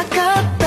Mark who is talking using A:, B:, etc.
A: up.